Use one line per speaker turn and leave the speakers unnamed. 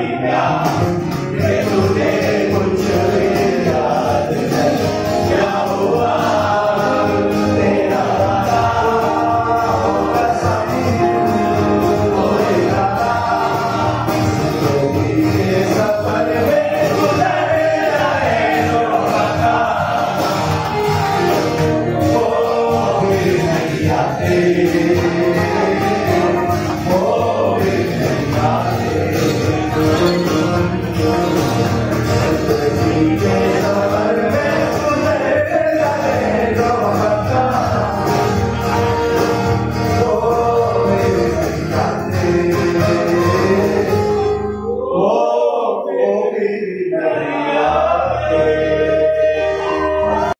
明亮 Amen.